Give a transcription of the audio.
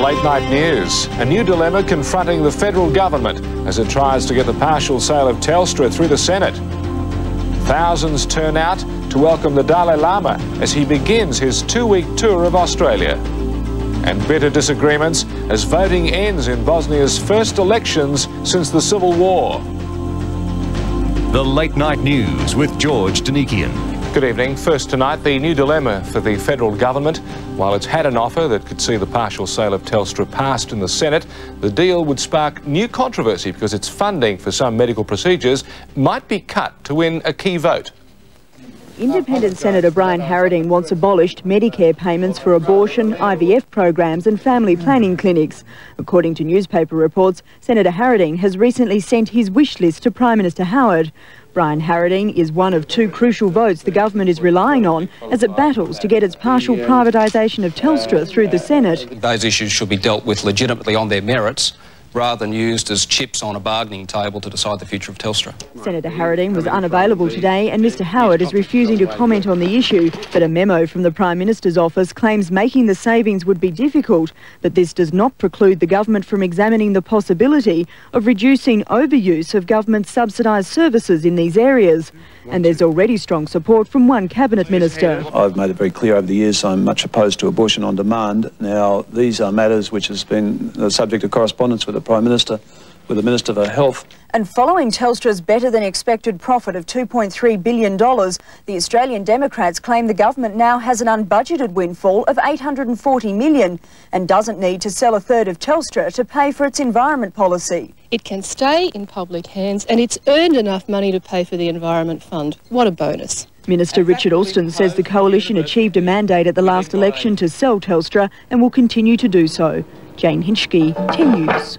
late night news. A new dilemma confronting the federal government as it tries to get the partial sale of Telstra through the Senate. Thousands turn out to welcome the Dalai Lama as he begins his two week tour of Australia. And bitter disagreements as voting ends in Bosnia's first elections since the Civil War. The Late Night News with George Donikian. Good evening. First tonight, the new dilemma for the federal government. While it's had an offer that could see the partial sale of Telstra passed in the Senate, the deal would spark new controversy because its funding for some medical procedures might be cut to win a key vote. Independent Senator Brian Harradine wants abolished Medicare payments for abortion, IVF programs and family planning clinics. According to newspaper reports, Senator Harradine has recently sent his wish list to Prime Minister Howard. Brian Harradine is one of two crucial votes the government is relying on as it battles to get its partial privatisation of Telstra through the Senate. Those issues should be dealt with legitimately on their merits rather than used as chips on a bargaining table to decide the future of Telstra. Senator Harradine was unavailable today and Mr Howard is refusing to comment on the issue, but a memo from the Prime Minister's office claims making the savings would be difficult, but this does not preclude the government from examining the possibility of reducing overuse of government subsidised services in these areas. And there's already strong support from one cabinet minister. I've made it very clear over the years I'm much opposed to abortion on demand. Now, these are matters which has been the subject of correspondence with the Prime Minister, with the Minister for Health. And following Telstra's better than expected profit of $2.3 billion, the Australian Democrats claim the government now has an unbudgeted windfall of 840 million and doesn't need to sell a third of Telstra to pay for its environment policy. It can stay in public hands and it's earned enough money to pay for the Environment Fund. What a bonus. Minister Richard Alston says the coalition achieved a mandate at the last election to sell Telstra and will continue to do so. Jane Hinchke, 10 News.